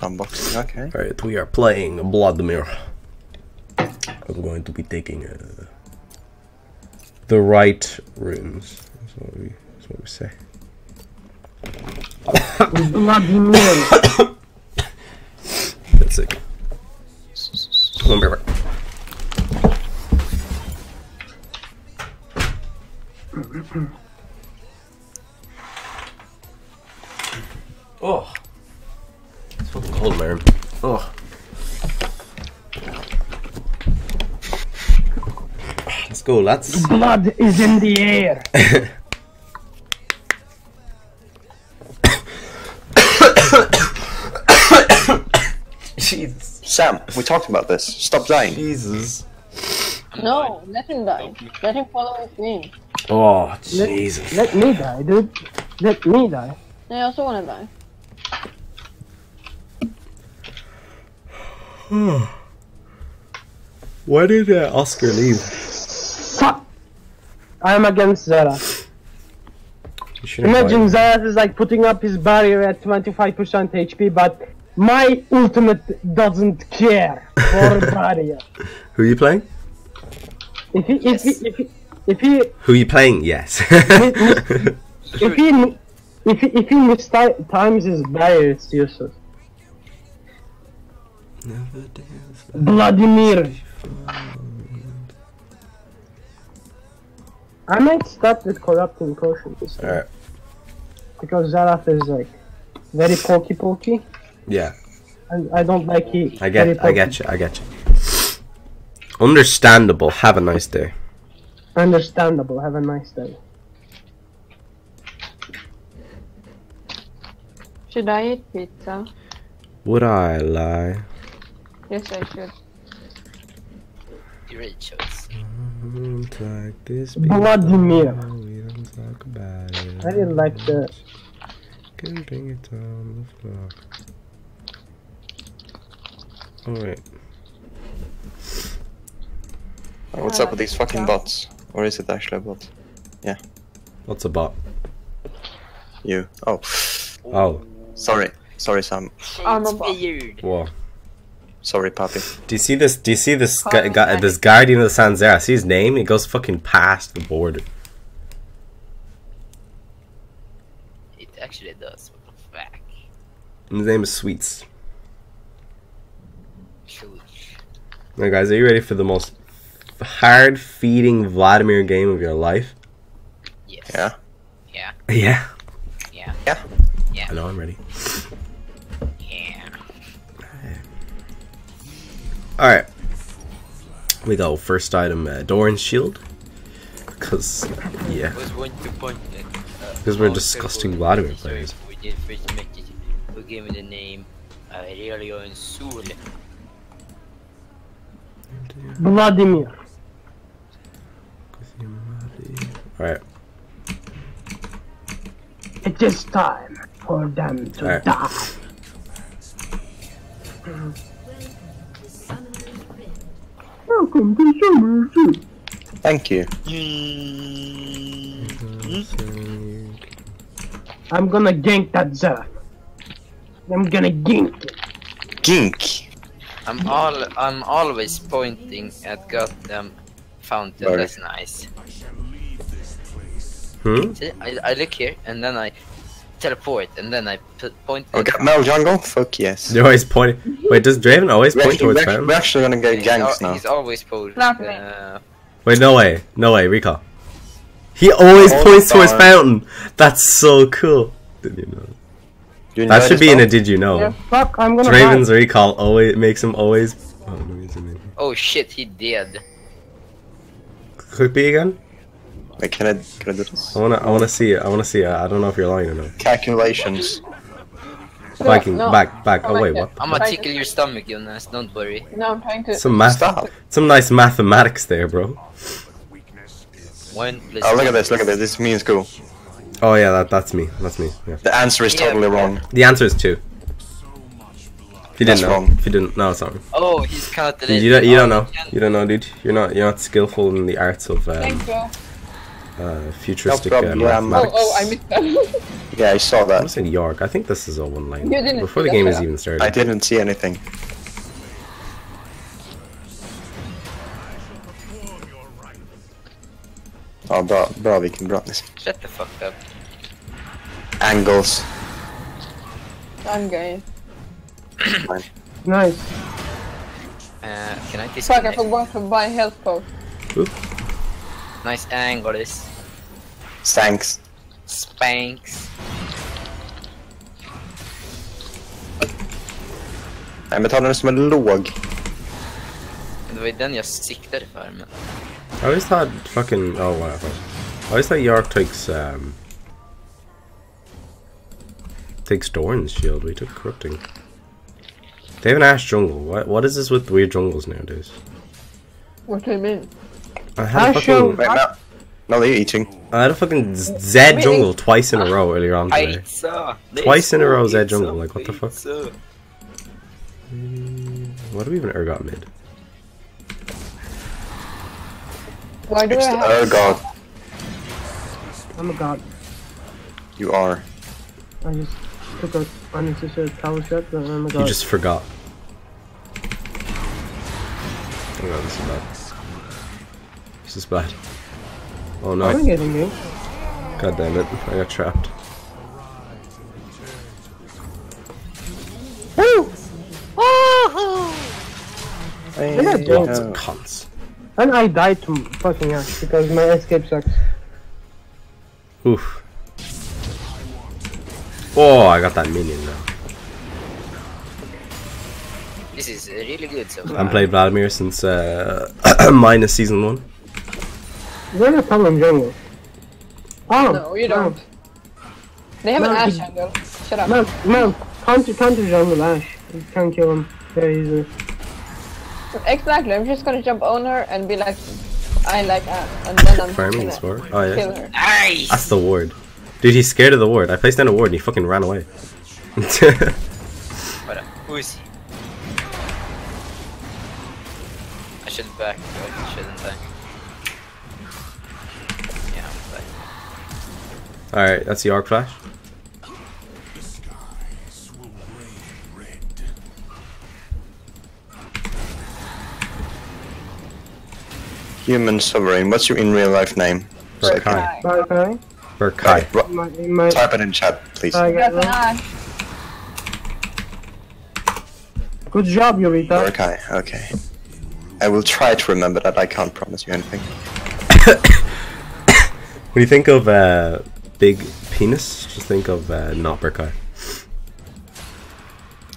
unboxing. Okay. Alright, we are playing Vladimir. I'm going to be taking uh, the right rooms. That's what we, that's what we say. Vladimir. That's sick. One bear. Oh. Let's go, lads. Blood is in the air. Jesus. Sam, we talked about this. Stop dying. Jesus. No, let him die. Let him follow his dream. Oh, Jesus. Let me die, dude. Let me die. I jag want to die. Why did uh, Oscar leave? Fuck. I am against Xerath. Imagine. Xerath is like putting up his barrier at 25% HP, but my ultimate doesn't care for barrier. Who are you playing? If he, if he, if he, if he, Who are you playing? Yes. if he, if he, if he misti- times his barrier, it's useless. Vladimir. I might start with corrupting potion this time. Alright. Because Xerath is like very pokey pokey. Yeah, And I don't like it. I very get, I get you, I get you. Understandable. Have a nice day. Understandable. Have a nice day. Should I eat pizza? Would I lie? Yes, I should. You're a Great choice. Don't like this Vladimir. We don't talk about it. I didn't like the. Can bring it on the floor. Alright. What's up with these fucking bots? Or is it actually a bot? What's a bot? You. Oh. Oh, Sorry. Sorry, Sam. I'm a Shades bot. weird. Whoa. Sorry, Papi. Do you see this? Do you see this guy, guy, this Guardian of the Sanzera? See his name? It goes fucking past the border. It actually does. What the fuck? His name is Sweets. Shush. Now, guys, are you ready for the most hard feeding Vladimir game of your life? Yes. Yeah. Yeah. Yeah. Yeah. Yeah. Yeah. I know I'm ready. Alright. We go first item, uh, Doran's shield. Because, yeah. was one to point it. Uh, Because we're disgusting Vladimir users players. We did first make it. Who gave me the name uh, Aurelion Sol. Vladimir. Alright. It is time for them to Alright. die. Welcome to Summer Zoo. Thank you. I'm gonna gank that Xerath. I'm gonna gank. Gink. I'm all I'm always pointing at goddamn fountain. Sorry. That's nice. Hmm? See, I, I look here and then I teleport and then I p- point. Oh, at- got Mel Jungle? Fuck yes. You're always pointing. Wait, does Draven always We're point actually, towards we're, actually, we're actually gonna get he's, ganks now. he's always pointing. Slap. Uh, Wait, no way. No way, recall. He always All points towards time. Fountain. That's so cool. Did you know? You That should this be in a did you know? Yeah, fuck, I'm gonna Draven's die. recall always makes him always. Oh, no, he's in oh shit, he did. Could be again. Wait, can I, can I do this? I wanna, I wanna see it. I wanna see it. I don't know if you're lying or not. Calculations. Viking, no. back, back. I Oh wait, what? I'm gonna Right. tickle your stomach, Jonas. Don't worry. No, I'm trying to. Some math, Stop. some nice mathematics there, bro. One plus. Oh, look at this, look at this. This is me in school. Oh yeah, that, that's me. That's me. Yeah. The answer is totally but- wrong. The answer is two. If you That's didn't know, wrong. if you didn't, no, it's not. wrong. Oh, he's You, calculating. you don't, you don't know. You don't know, dude. You're not, you're not skillful in the arts of. Um, Thank you. Uh, futuristic No uh, problem. Oh, mathematics. oh, I missed that. Yeah, I saw that. I'm that. saying Yorick. I think this is all one line. You didn't Before the game shut is even started. I didn't see anything. Ja, bra, bra vilken bra. Shut the fuck up. Angles. I'm going. Nice. Uh, can I Fuck, I disconnect? forgot to buy health post. Nice angles. Stanks. Spanks. Nej men ta den som en låg. Det var ju den jag siktade för men... I always thought fucking oh wow. I always thought Yorick takes um takes Doran's shield. We took corrupting. They have an Ashe jungle. What what is this with weird jungles nowadays? What do you mean? I had a Ashe fucking jungle? Wait, no. No, they're eating. I had a fucking Z Z jungle twice in a row earlier on today. Pizza! Twice in a row, Zed Pizza, Jungle, like, what the fuck? pizza. Mm, what do we even Urgot mid? Why do It's I the have... god. I'm a god. You are. I just took a unnecessary power shot, but I'm a god. You just forgot. Oh god, this is bad. This is bad. Oh no. I'm getting you. God damn it. I got trapped. Yeah, Lots don't. of cunts. And I died to fucking Ashe because my escape sucks. Oof. Oh, I got that minion now. This is really good so I far. haven't played Vladimir since uh, minus season one. You're a problem jungle. Oh, No, you don't. They have an No, ash he- angle. Shut up. No, no, counter, counter jungle Ashe. You can't kill him very easily. Exactly, I'm just gonna jump on her and be like, I like ash. And then I'm Farming gonna is war. Oh kill yeah. her. Nice! That's the ward. Dude, he's scared of the ward. I placed down a ward and he fucking ran away. What a pussy. I should back, but shouldn't I? Alright, that's the arc flash. Human sovereign. What's your in real life name? Berkai. Bye, okay. Berkai. My, my, Type it in chat, please. I That's got an ash. Good job, Eureka. Okay, okay. I will try to remember that. I can't promise you anything. When you think of uh, big penis, just think of uh, not Berkai.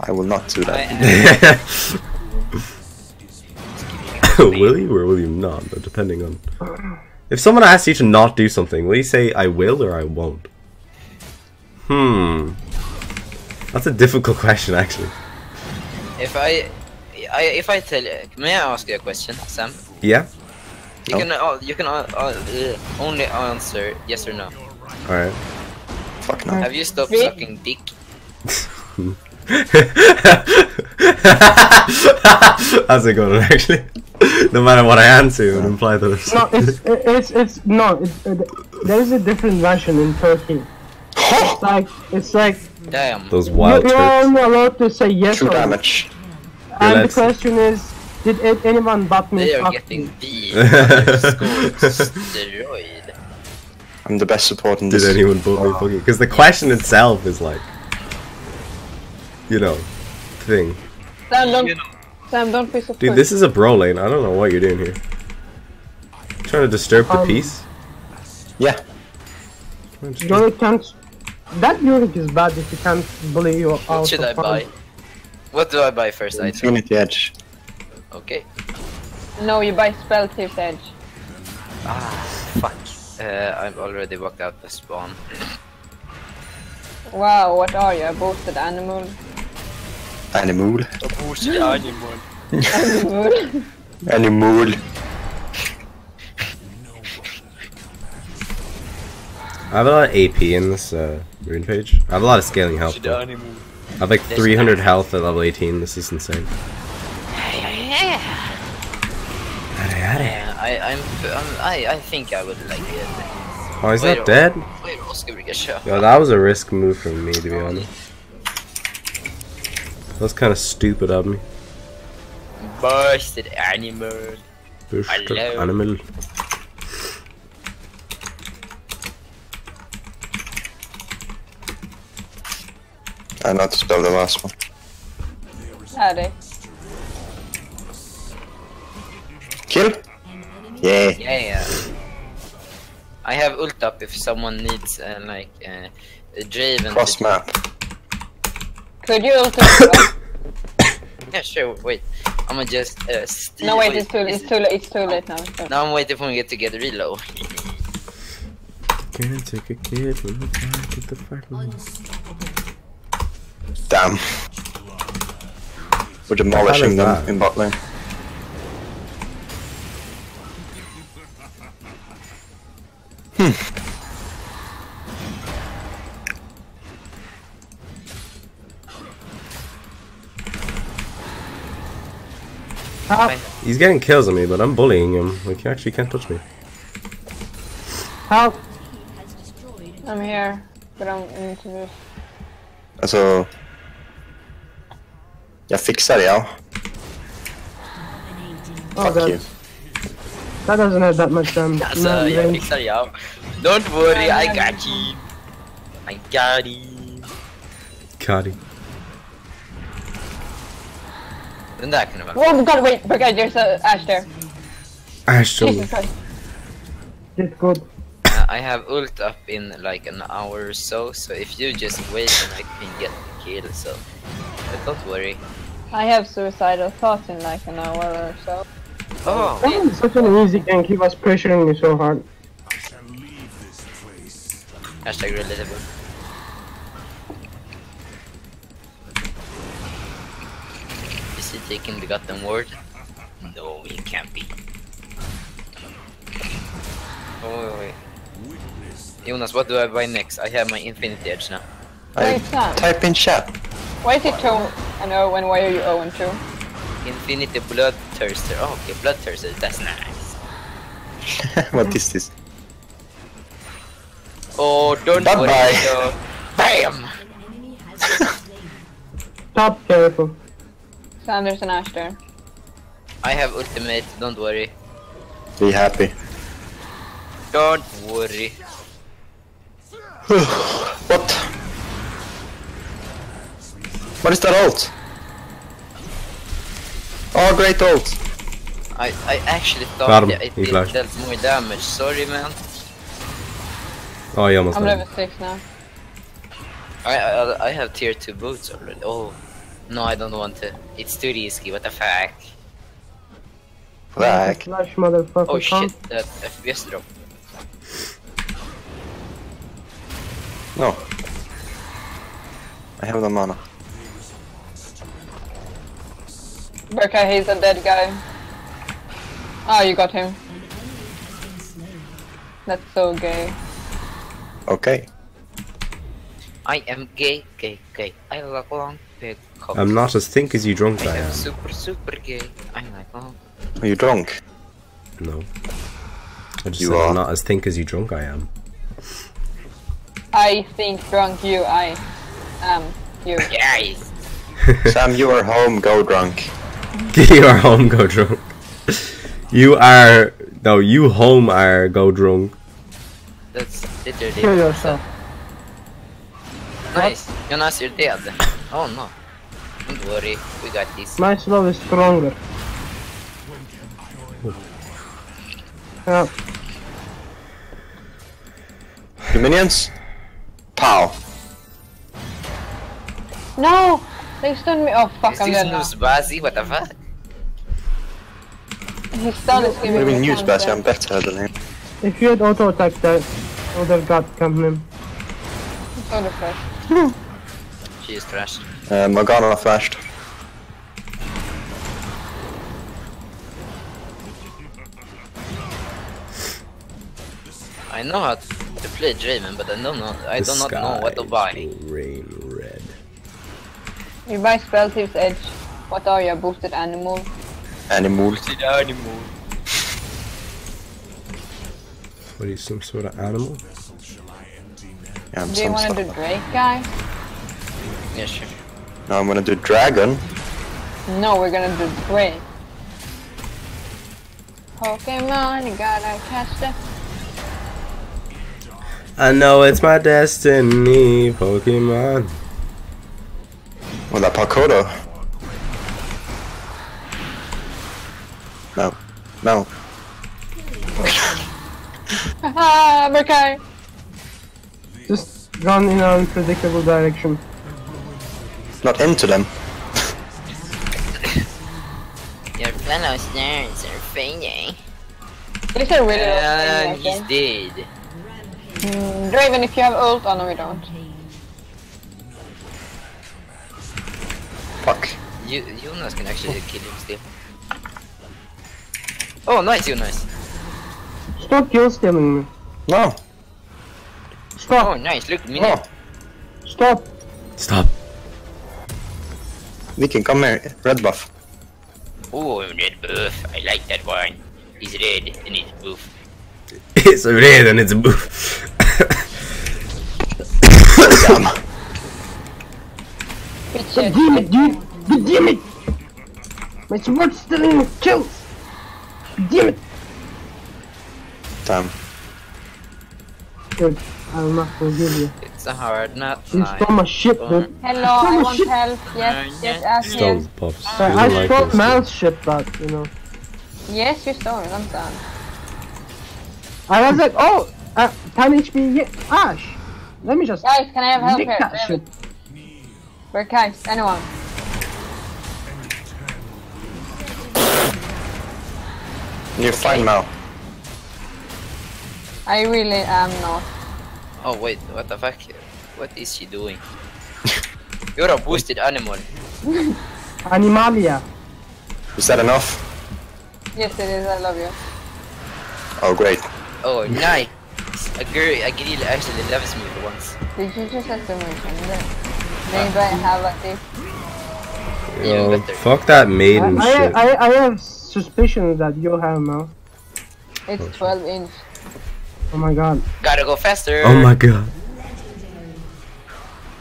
I will not do that. Will you or will you not? But depending on. If someone asks you to not do something, will you say I will or I won't? Hmm. That's a difficult question, actually. if I, I, if I tell, you, may I ask you a question, Sam? Yeah. You No. can, uh, you can uh, uh, only answer yes or no. All right. Fuck no. Have you stopped Me? sucking dick? That's a good one, actually. No matter what I answer, it would imply that it's. No, it's, it's, it's, no, it's, uh, there is a different version in Turkey. It's like, it's like, Damn. Those you, wild you're Turks. only allowed to say yes True or no. damage. And the question is, did anyone but me They are fuck getting me? beat. destroyed. I'm the best support in Did anyone vote me fucking? Because the question itself is like, you know, thing. Sam, don't, You know. Sam, don't be so Dude, this is a bro lane. I don't know what you're doing here. Trying to disturb the Um, peace. Yeah. Yorick can't. That Yorick is bad if you can't bully you out What should of I fun. buy? What do I buy first? I Infinity Edge. Okay. No, you buy Spell Thief Edge. Ah, fuck. Uh, I've already walked out the spawn. Wow, what are you? A boosted animal? Animal. boosted animal. Animal? Animal. I have a lot of AP in this uh, rune page. I have a lot of scaling health. I have like 300 health at level 18. This is insane. Yeah, I, I'm, I'm, I, I think I would like it. Oh, he's Wait, not dead? Wait, då ska vi köra. Yo, that was a risk move from me, to be honest. That's kind of stupid of me. Busted animal. Busted Hello. animal. I know to spell the last one. Howdy. Yeah. Yeah, yeah. I have ult up if someone needs uh, like uh, a Draven. Cross map. Could you also? oh, Yeah, sure. Wait, I'm gonna just uh, steal. no, wait, it's too, it's too late. It's too late now. So- Now I'm waiting for me to get reload. Can't take a kid from the fire to the fire. Damn. We're demolishing them that? in bot lane. Help! He's getting kills on me, but I'm bullying him. Like, he actually can't touch me. Help! I'm here, but I'm into this. Alltså... Jag fixar det, ja. Oh, Fuck you. That, that doesn't have that much damage. Alltså, No, jag range. fixar jag. Don't worry, I got you. I got you. Cardi. Den där kunde vara... Oh god, wait, okay, there's a Ashe there. Ashe. Jesus Christ. It's good. Uh, I have ult up in like an hour or so, so if you just wait and I can get the kill, so... But don't worry. I have suicidal thoughts in like an hour or so. Oh, Oh, it's such an easy gank. He was pressuring me so hard. I shall leave this place. hashtag relatable. Is he taking the goddamn word? No, he can't be. Oh, wait. Jonas, what do I buy next? I have my Infinity Edge now. I Wait, Sam. type in chat. Why is it 2 and 0 and why are you 0 and 2? Infinity Bloodthirster. Oh, okay, Bloodthirster. That's nice. what is this? Oh, don't Bye-bye. worry. So, bam! Top careful. Sam, there's an Ashe there. I have ultimate. Don't worry. Be happy. Don't worry. what? What is that ult? Oh, great ult. I I actually Got thought him. that it He did flashed. dealt more damage. Sorry, man. Oh, he almost I'm level 6 now. I, I I have tier two boots already. Oh, no, I don't want to. It's too risky. What the fuck? Black. Flash motherfucker. Oh shit, that FPS drop. No. I have no mana. Berka, he's a dead guy. Oh, you got him. That's so gay. Okay. I am gay, gay, gay. I like long big cocks. I'm not as thick as you drunk I I am am. super, super gay. I like long. Are you drunk? No. I just You said are. I'm not as thick as you drunk I am. I think drunk you, I am you. Guys! Sam, you are home, go drunk. You are home go drunk. You are no, you home are go drunk. That's it literally. Kill yourself. Nice. Jonas, you're dead. Oh no. Don't worry, we got this. My slow is stronger. Yeah. You minions? Pow. No! They stunned me. Oh fuck, Is I'm this dead now. news Bazi? What the fuck? His stun is What giving do you mean news, cancer. I'm better than him. If you had auto attack that, I would have got him. So depressed. She is trash. Uh, Morgana flashed. I know how to play Draven, but I don't know. I The do not know what to buy. will Rain. You buy Spell Thief's Edge. What are you, a boosted animal? Animal. What are you, some sort of animal? Yeah, I'm Do you want to stuff. do Drake, guys? Yeah, sure. No, I'm gonna do dragon. No, we're gonna do Drake. Pokemon, you gotta catch them. I know it's my destiny, Pokemon. Well, that Pakoda. No. No. Ah, Berkai! Just run in an unpredictable direction. Not into them. Your fellow stars are fading. This is really And uh, he's dead. mm, Draven, if you have ult, oh no, we don't. Fuck. You, Jonas can actually kill him still. Oh, nice, Jonas. Stop kill stealing me. No. Oh, Stop. nice. Look, me. No. Stop. Oh, Stop. Viking, come here. Red buff. Oh, red buff. I like that one. He's red and he's buff. It's a red and it's buff. Damn. Bitch, God damn it, dude. God damn it. My sword's stealing kills. God damn it. Damn. Good. I will not forgive you. It's a hard nut. You night. stole my shit, dude. Hello, I Oh, want shit. help. Yes, yes, ask Stole yes. the puffs. I, He I doesn't like stole this. man's shit, but, you know. Yes, you stole it, I'm done. I was like, oh, uh, 10 HP, yeah, Ashe. Let me just Guys, can I have help lick here? that shit. Berkai, anyone. You're fine now. I really am not. Oh, wait. What the fuck? What is she doing? You're a boosted animal. Animalia. Is that enough? Yes, it is, I love you. Oh, great. Oh, nice. A girl, a girl actually loves me for once. Did you just exclamation there? Maybe I have a tip. Yo, fuck that maiden I, shit. I, I, I have suspicions that you have now. It's 12 inch. Oh my god. Gotta go faster. oh my god.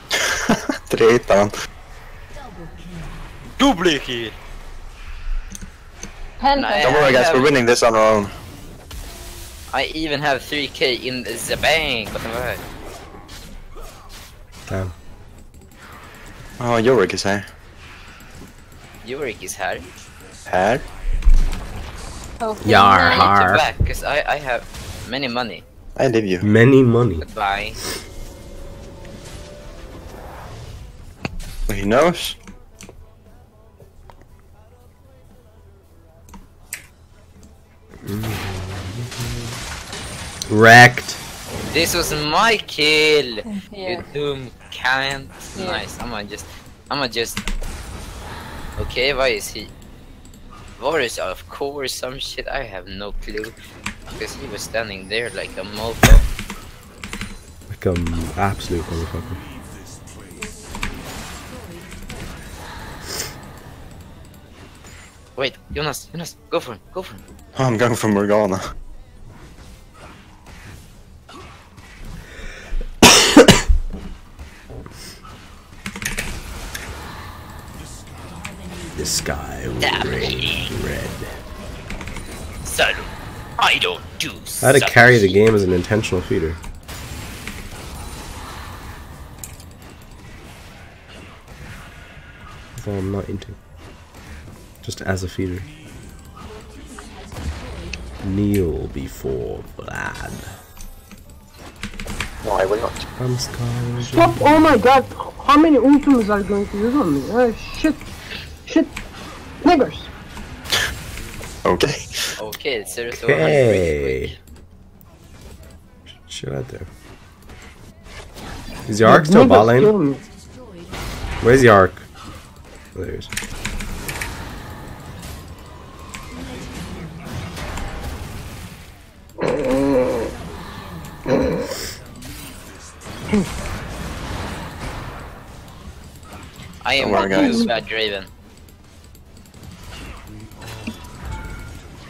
Tre hittar han. Double kill. 10 Don't worry guys, we're winning this on our own. I even have 3k in the bank. What the fuck? Damn. Oh, Yorick is here. Yorick is here. Här? Yar, I need har. to back because I, I have many money. I leave you. Many money. Goodbye. Well, he knows. Wrecked. This was my kill. Yeah. You dumb cunt. Yeah. Nice. I'ma just, I'ma just. Okay, why is he? Varus, of course, some shit. I have no clue. Because he was standing there like a mofo. Like um absolute motherfucker. Wait, Jonas, Jonas, go for him, go for him. I'm going for Morgana. I had to carry the game as an intentional feeder. Although I'm not into. Just as a feeder. Kneel before Vlad. Why would not? I'm scarred. Stop! Oh my god! How many ultimates are going to use on me? Uh, shit! Shit! Niggers! Okay. Okay, it's zero to 100 pretty Okay. Quick. Chill out there. Is the arc still Niggers bot lane? Where's the arc? Oh, there he is. I am Don't worry, bad Draven.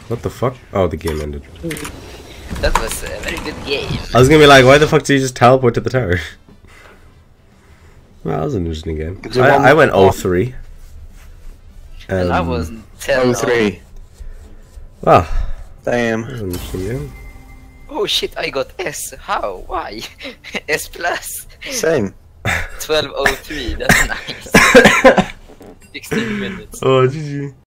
What the fuck? Oh, the game ended. That was a very good game. I was gonna be like, why the fuck did you just teleport to the tower? well, that was an interesting game. I, one I went more? 03. And I Um, was 10 Oh, three. Wow, Damn. that was an interesting game. Oh shit, I got S. How? Why? S plus. Same. 1203, that's nice. 16 minutes. Oh, GG.